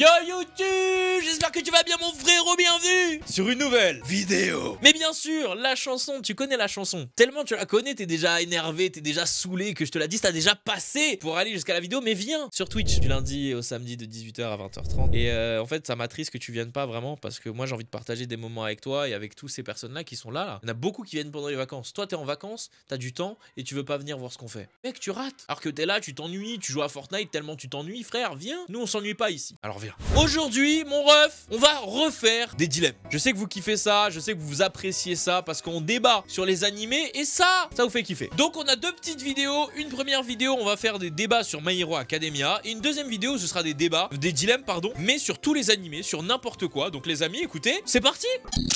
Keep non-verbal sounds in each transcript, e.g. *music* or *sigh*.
Yo YouTube J'espère que tu vas bien mon frérot, bienvenue Sur une nouvelle vidéo. Mais bien sûr, la chanson, tu connais la chanson. Tellement tu la connais, t'es déjà énervé, t'es déjà saoulé Que je te la dis, t'as déjà passé pour aller jusqu'à la vidéo Mais viens sur Twitch du lundi au samedi de 18h à 20h30 Et euh, en fait ça m'attriste que tu viennes pas vraiment Parce que moi j'ai envie de partager des moments avec toi Et avec tous ces personnes là qui sont là, là. Il y en a beaucoup qui viennent pendant les vacances. Toi t'es en vacances, t'as du temps Et tu veux pas venir voir ce qu'on fait. Mec tu rates. Alors que t'es là, tu t'ennuies, tu joues à Fortnite tellement tu t'ennuies frère, viens. Nous on s'ennuie pas ici. Alors viens. Aujourd'hui mon ref, on va refaire des dilemmes. Je sais que vous kiffez ça, je sais que vous appréciez ça Parce qu'on débat sur les animés Et ça, ça vous fait kiffer. Donc on a deux petites vidéos. Une première vidéo, on va faire des débats sur My Hero Academia. Et une deuxième vidéo, ce sera des débats, des dilemmes pardon Mais sur tous les animés, sur n'importe quoi. Donc les amis, écoutez, c'est parti!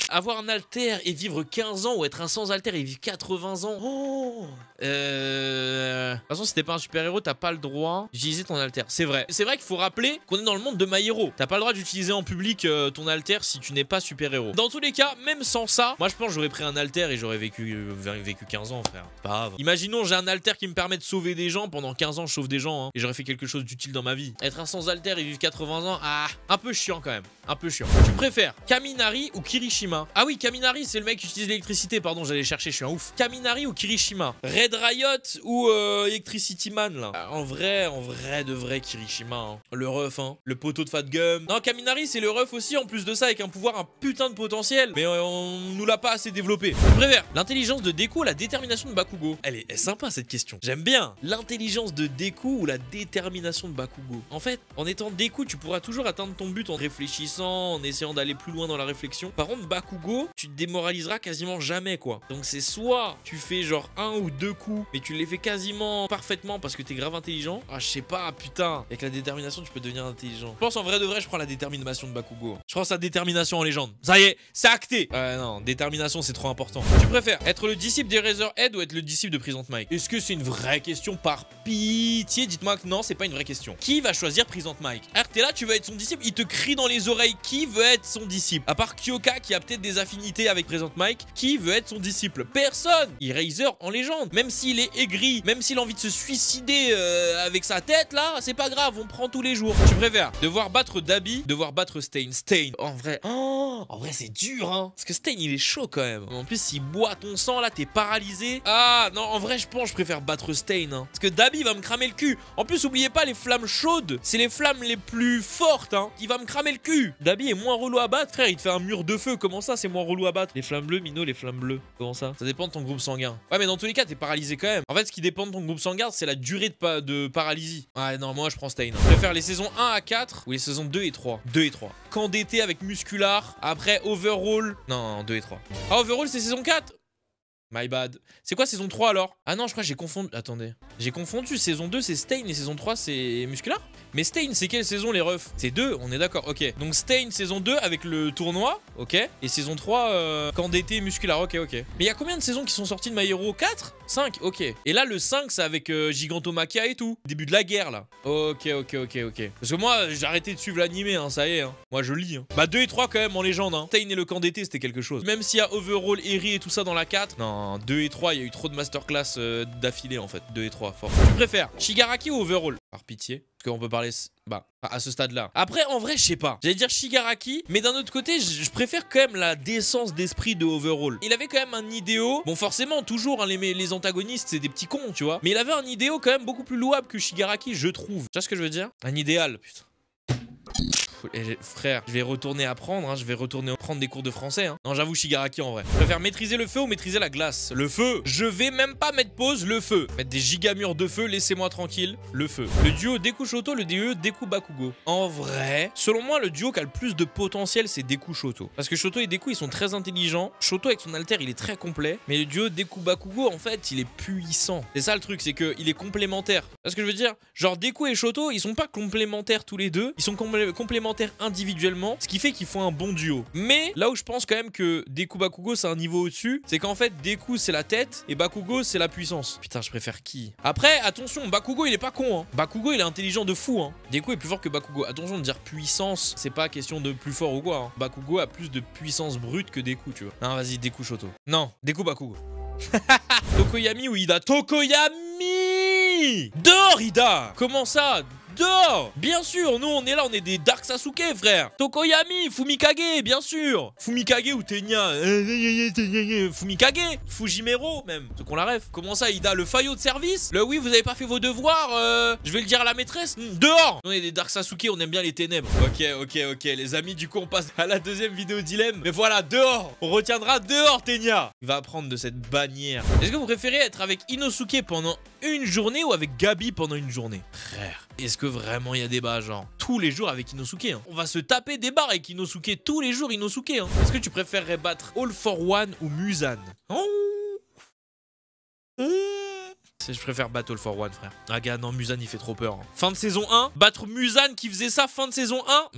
Avoir un alter et vivre 15 ans Ou être un sans alter et vivre 80 ans. Oh. Euh... De toute façon, si t'es pas un super-héros, t'as pas le droit d'utiliser ton alter. C'est vrai. C'est vrai qu'il faut rappeler qu'on est dans le monde de My Hero. T'as pas le droit d'utiliser en public euh, ton alter si tu n'es pas super-héros. Dans tous les cas, même sans ça, moi je pense j'aurais pris un alter et j'aurais vécu, euh, vécu 15 ans, frère. Pas grave. Imaginons, j'ai un alter qui me permet de sauver des gens. Pendant 15 ans, je sauve des gens. Hein, et j'aurais fait quelque chose d'utile dans ma vie. Être un sans alter et vivre 80 ans, ah, un peu chiant quand même. Un peu chiant. Tu préfères Kaminari ou Kirishima? Ah oui, Kaminari, c'est le mec qui utilise l'électricité. Pardon, j'allais chercher, je suis un ouf. Kaminari ou Kirishima? Red Riot ou euh, Electricity Man là? Ah, En vrai, en vrai de vrai Kirishima. Hein. Le ref, hein. Le poteau de Fat Gum. Non, Kaminari, c'est le ref aussi en plus de ça avec un pouvoir, un putain de potentiel. Mais euh, on nous l'a pas assez développé. Préfère l'intelligence de Deku la détermination de Bakugo? Elle est, elle est sympa cette question. J'aime bien. L'intelligence de Deku ou la détermination de Bakugo En fait, en étant Deku, tu pourras toujours atteindre ton but en réfléchissant, en essayant d'aller plus loin dans la réflexion. Par contre, Bakugo, tu te démoraliseras quasiment jamais quoi. Donc c'est soit tu fais genre un ou deux coups, mais tu les fais quasiment parfaitement parce que t'es grave intelligent. Ah, je sais pas, putain. Avec la détermination, tu peux devenir intelligent. Je pense en vrai de vrai, je prends la détermination de Bakugo. Je prends sa détermination en légende. Ça y est, c'est acté. Ouais, non, détermination, c'est trop important. Tu préfères être le disciple des Razorhead ou être le disciple de Prison Mike? Est-ce que c'est une vraie question par pitié? Dites-moi que non, c'est pas une vraie question. Qui va choisir Prison Mike? Alors, tu veux être son disciple, il te crie dans les oreilles qui veut être son disciple? À part Kyoka qui a peut-être des affinités avec Présente Mike, qui veut être son disciple? Personne Eraser en légende. Même s'il est aigri, même s'il a envie de se suicider euh, avec sa tête là, c'est pas grave, on prend tous les jours. Tu préfères devoir battre Dabi, devoir battre Stain. Stain, en vrai, oh, en vrai c'est dur hein. Parce que Stain il est chaud quand même. En plus s'il boit ton sang là, t'es paralysé. Ah non, en vrai je pense je préfère battre Stain. Hein. Parce que Dabi va me cramer le cul. En plus oubliez pas les flammes chaudes, c'est les flammes les plus fortes hein. Il va me cramer le cul. Dabi est moins relou à battre, frère. Il te fait un mur de feu. Comment ça, c'est moins relou à battre? Les flammes bleues, Mino, les flammes bleues. Comment ça? Ça dépend de ton groupe sanguin. Ouais, mais dans tous les cas, t'es paralysé quand même. En fait, ce qui dépend de ton groupe sanguin, c'est la durée de, paralysie. Ouais, non, moi, je prends Stain. Je préfère les saisons 1 à 4 ou les saisons 2 et 3. 2 et 3. Camp d'été avec muscular. Après, overall. Non, 2 et 3. Ah, overall, c'est saison 4 My bad. C'est quoi saison 3 alors? Ah non, je crois que j'ai confondu. Attendez. J'ai confondu. Saison 2, c'est Stain et saison 3, c'est Muscular? Mais Stain, c'est quelle saison les refs? C'est 2, on est d'accord. Ok. Donc Stain, saison 2 avec le tournoi. Ok. Et saison 3, euh, camp d'été Muscular. Ok, ok. Mais il y a combien de saisons qui sont sorties de My Hero 4 5 Ok. Et là, le 5, c'est avec euh, Gigantomachia et tout. Début de la guerre là. Ok, ok, ok, ok. Parce que moi, j'ai arrêté de suivre l'animé, hein, ça y est. Hein. Moi, je lis. Hein. Bah, 2 et 3 quand même en légende. Hein. Stain et le camp d'été, c'était quelque chose. Même s'il y a Overall, Eri et tout ça dans la 4. Non, 2 et 3, il y a eu trop de masterclass euh, d'affilée en fait. 2 et 3, fort. Tu préfères Shigaraki ou Overall? Par pitié. Qu'on peut parler bah, à ce stade-là. Après, en vrai, je sais pas. J'allais dire Shigaraki, mais d'un autre côté, je préfère quand même la décence d'esprit de Overall. Il avait quand même un idéo. Bon, forcément, toujours, hein, les, les antagonistes, c'est des petits cons, tu vois. Mais il avait un idéo quand même beaucoup plus louable que Shigaraki, je trouve. Tu vois ce que je veux dire? Un idéal, putain. Frère, je vais retourner apprendre, hein, je vais retourner prendre des cours de français. Hein. Non, j'avoue, Shigaraki en vrai. Je préfère maîtriser le feu ou maîtriser la glace Le feu Je vais même pas mettre pause, le feu. Mettre des gigamures de feu, laissez-moi tranquille, le feu. Le duo Deku Shoto, le DE Deku Bakugo. En vrai, selon moi, le duo qui a le plus de potentiel, c'est Deku Shoto. Parce que Shoto et Deku, ils sont très intelligents. Shoto, avec son alter, il est très complet. Mais le duo Deku Bakugo, en fait, il est puissant. C'est ça le truc, c'est qu'il est complémentaire. Parce que je veux dire, genre Deku et Shoto, ils sont pas complémentaires tous les deux. Ils sont complémentaires individuellement, ce qui fait qu'ils font un bon duo. Mais là où je pense quand même que Deku Bakugo c'est un niveau au-dessus, c'est qu'en fait Deku c'est la tête et Bakugo c'est la puissance. Putain, je préfère qui? Après, attention, Bakugo il est pas con. Hein. Bakugo il est intelligent de fou. Hein. Deku est plus fort que Bakugo. Attention de dire puissance, c'est pas question de plus fort ou quoi. Hein. Bakugo a plus de puissance brute que Deku, tu vois. Non, vas-y, Deku Shoto. Non, Deku Bakugo. *laughs* Tokoyami ou Ida? Tokoyami Dehors Ida Comment ça? Dehors Bien sûr, nous on est là, on est des Dark Sasuke, frère. Tokoyami, Fumikage, bien sûr. Fumikage ou Tenya. Fumikage Fujimero, même, ceux qu'on la rêve. Comment ça, Ida Le faillot de service? Le oui, vous avez pas fait vos devoirs euh, Je vais le dire à la maîtresse. Hmm, Dehors! On est des Dark Sasuke, on aime bien les ténèbres. Ok, ok, ok, les amis, du coup, on passe à la deuxième vidéo dilemme. Mais voilà, dehors! On retiendra dehors, Tenya! Il va apprendre de cette bannière. Est-ce que vous préférez être avec Inosuke pendant une journée ou avec Gabi pendant une journée? Frère, vraiment il y a débat, genre Tous les jours avec Inosuke, hein. On va se taper des barres avec Inosuke, tous les jours Inosuke, hein. Est-ce que tu préférerais battre All for One ou Musan oh je préfère Battle for One, frère. Ah, gars, non, Musan, il fait trop peur. Hein. Fin de saison 1, battre Musan qui faisait ça, fin de saison 1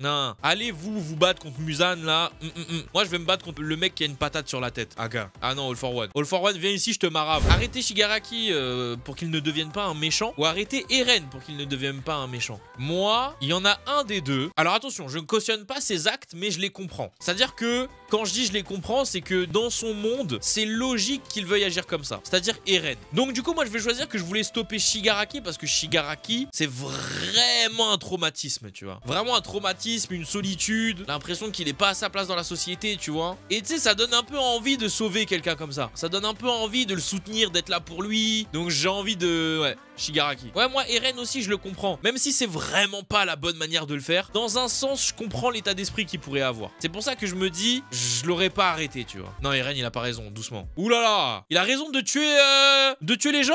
non, allez vous vous battre contre Musan là. Mm, mm, mm. Moi je vais me battre contre le mec qui a une patate sur la tête. Aga. Ah non, All for One. All for One, viens ici, je te marave. Arrêtez Shigaraki euh, pour qu'il ne devienne pas un méchant. Ou arrêtez Eren pour qu'il ne devienne pas un méchant. Moi, il y en a un des deux. Alors attention, je ne cautionne pas ses actes, mais je les comprends. C'est-à-dire que quand je dis je les comprends, c'est que dans son monde, c'est logique qu'il veuille agir comme ça. C'est-à-dire Eren. Donc du coup, moi je vais choisir que je voulais stopper Shigaraki parce que Shigaraki, c'est vraiment un traumatisme, tu vois. Vraiment un traumatisme une solitude, l'impression qu'il est pas à sa place dans la société, tu vois. Et tu sais, ça donne un peu envie de sauver quelqu'un comme ça. Ça donne un peu envie de le soutenir, d'être là pour lui. Donc j'ai envie de... Ouais, Shigaraki. Ouais, moi, Eren aussi, je le comprends. Même si c'est vraiment pas la bonne manière de le faire, dans un sens, je comprends l'état d'esprit qu'il pourrait avoir. C'est pour ça que je me dis, je l'aurais pas arrêté, tu vois. Non, Eren, il a pas raison, doucement. Ouh là là Il a raison de tuer... Euh, de tuer les gens?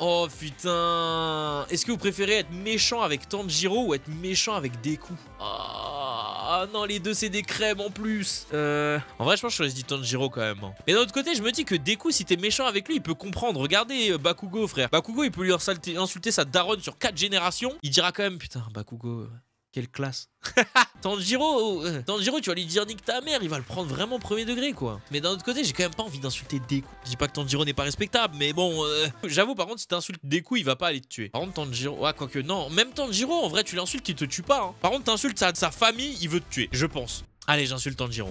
Oh putain Est-ce que vous préférez être méchant avec Tanjiro ou être méchant avec Deku? Ah non, les deux c'est des crèmes en plus euh... En vrai, je pense que je choisis Tanjiro quand même. Hein. Mais d'un autre côté, je me dis que Deku, si t'es méchant avec lui, il peut comprendre. Regardez euh, Bakugo, frère. Bakugo, il peut lui insulter sa daronne sur 4 générations. Il dira quand même, putain, Bakugo... Quelle classe. *laughs* Tanjiro, euh, Tanjiro, tu vas lui dire nique ta mère, il va le prendre vraiment premier degré quoi. Mais d'un autre côté, j'ai quand même pas envie d'insulter Deku. Je dis pas que Tanjiro n'est pas respectable, mais bon, euh, *laughs* j'avoue par contre, si t'insultes Deku, il va pas aller te tuer. Par contre, Tanjiro, ouais, quoique non, même Tanjiro, en vrai, tu l'insultes, il te tue pas. Hein. Par contre, t'insultes sa, sa famille, il veut te tuer, je pense. Allez, j'insulte Tanjiro.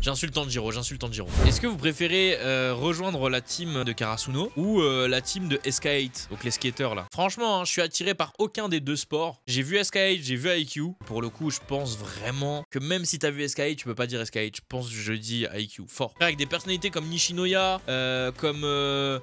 J'insulte Tanjiro, j'insulte Tanjiro. Est-ce que vous préférez euh, rejoindre la team de Karasuno ou euh, la team de SK8, donc les skaters là? Franchement, hein, je suis attiré par aucun des deux sports. J'ai vu SK8, j'ai vu IQ. Pour le coup, je pense vraiment que même si t'as vu SK8, tu peux pas dire SK8. Je pense je dis IQ, fort. Avec des personnalités comme Nishinoya, euh, comme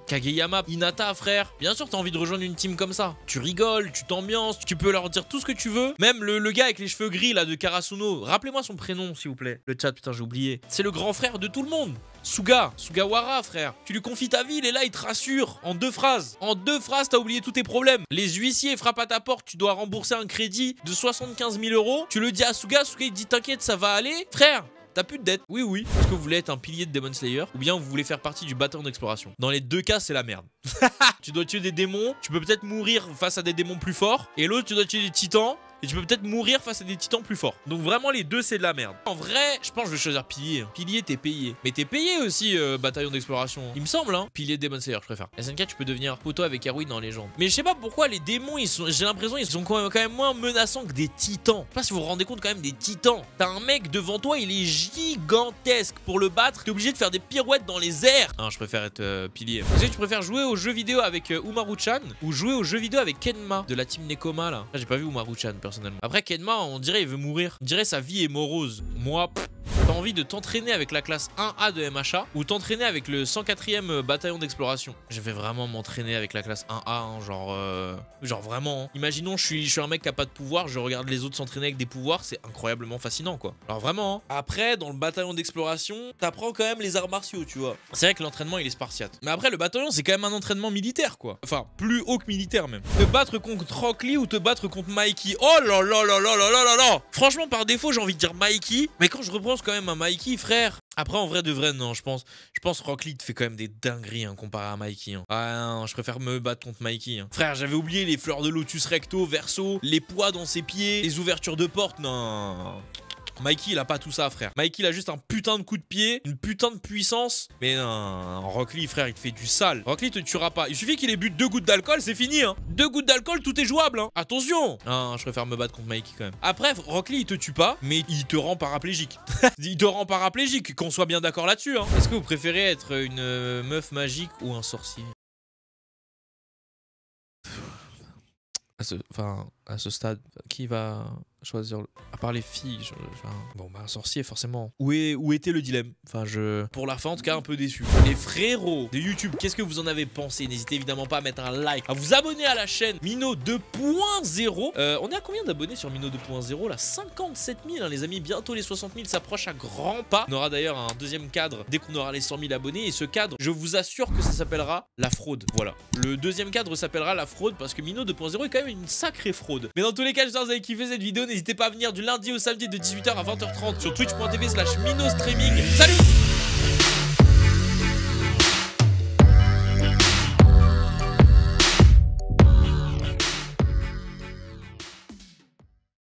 Kageyama, Hinata, frère. Bien sûr, t'as envie de rejoindre une team comme ça. Tu rigoles, tu t'ambiances, tu peux leur dire tout ce que tu veux. Même le, le gars avec les cheveux gris là de Karasuno, rappelez-moi son prénom s'il vous plaît. Le chat, putain, j'ai oublié. C'est le grand frère de tout le monde. Suga, Sugawara, frère. Tu lui confies ta ville et là, il te rassure. En deux phrases. En deux phrases, t'as oublié tous tes problèmes. Les huissiers frappent à ta porte, tu dois rembourser un crédit de 75 000 euros. Tu le dis à Suga, Suga, il dit T'inquiète, ça va aller. Frère, T'as plus de dette Oui, oui. Est-ce que vous voulez être un pilier de Demon Slayer ou bien vous voulez faire partie du bataillon d'exploration? Dans les deux cas, c'est la merde. *laughs* tu dois tuer des démons, tu peux peut-être mourir face à des démons plus forts, et l'autre, tu dois tuer des titans, et tu peux peut-être mourir face à des titans plus forts. Donc vraiment les deux c'est de la merde. En vrai, je pense que je vais choisir pilier. Hein. Pilier t'es payé. Mais t'es payé aussi euh, bataillon d'exploration. Il me semble hein. Pilier Demon Slayer je préfère. SNK tu peux devenir poteau avec Erwin dans Légende. Mais je sais pas pourquoi les démons ils sont j'ai l'impression ils sont quand même, quand même moins menaçants que des titans. Je sais pas si vous vous rendez compte quand même des titans. T'as un mec devant toi il est gigantesque. Pour le battre t'es obligé de faire des pirouettes dans les airs. Non je préfère être euh, pilier. Est-ce que tu préfères jouer aux jeux vidéo avec euh, Umaru-chan ou jouer aux jeux vidéo avec Kenma de la team Nekoma là J'ai pas vu Umaru-chan Après Kenma on dirait il veut mourir. On dirait sa vie est morose. Moi, T'as envie de t'entraîner avec la classe 1A de MHA ou t'entraîner avec le 104e euh, bataillon d'exploration? Je vais vraiment m'entraîner avec la classe 1A, hein, genre, euh, genre vraiment. Hein. Imaginons, je suis, je suis un mec qui a pas de pouvoir, je regarde les autres s'entraîner avec des pouvoirs, c'est incroyablement fascinant, quoi. Alors vraiment. Hein. Après, dans le bataillon d'exploration, t'apprends quand même les arts martiaux, tu vois. C'est vrai que l'entraînement, il est spartiate. Mais après, le bataillon, c'est quand même un entraînement militaire, quoi. Enfin, plus haut que militaire, même. Te battre contre Rock ou te battre contre Mikey. Oh là là là là là là là là Franchement, par défaut, j'ai envie de dire Mikey, mais quand je repense quand même Mikey, frère. Après, en vrai de vrai, non, je pense. Je pense Rock fait quand même des dingueries hein, comparé à Mikey. Hein. Ah non, je préfère me battre contre Mikey. Hein. Frère, j'avais oublié les fleurs de lotus recto, verso, les poids dans ses pieds, les ouvertures de porte. Non. Mikey, il a pas tout ça, frère. Mikey, il a juste un putain de coup de pied, une putain de puissance. Mais non, Rock Lee, frère, il te fait du sale. Rock Lee te tuera pas. Il suffit qu'il ait bu deux gouttes d'alcool, c'est fini, hein. Deux gouttes d'alcool, tout est jouable, hein. Attention. Non, je préfère me battre contre Mikey quand même. Après, Rock Lee, il te tue pas, mais il te rend paraplégique. *laughs* il te rend paraplégique, qu'on soit bien d'accord là-dessus, hein. Est-ce que vous préférez être une euh, meuf magique ou un sorcier? Ce, enfin, à ce stade, qui va choisir à part les filles bon bah un sorcier forcément. Où est où était le dilemme? Enfin je pour la fin en tout cas un peu déçu. Les frérots de YouTube qu'est-ce que vous en avez pensé? N'hésitez évidemment pas à mettre un like à vous abonner à la chaîne Mino 2.0 Euh, on est à combien d'abonnés sur Mino 2.0 là 57 000 hein, les amis. Bientôt les 60 000 s'approchent à grands pas. On aura d'ailleurs un deuxième cadre dès qu'on aura les 100 000 abonnés. Et ce cadre je vous assure que ça s'appellera la fraude. Voilà. Le deuxième cadre s'appellera la fraude parce que Mino 2.0 est quand même une sacrée fraude. Mais dans tous les cas j'espère que vous avez kiffé cette vidéo n'hésitez pas à venir du lundi au samedi de 18h à 20h30 sur twitch.tv slash Mino Streaming. Salut